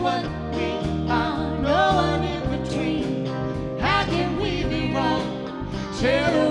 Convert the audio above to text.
what we are, no one in between. How can we be wrong? Tell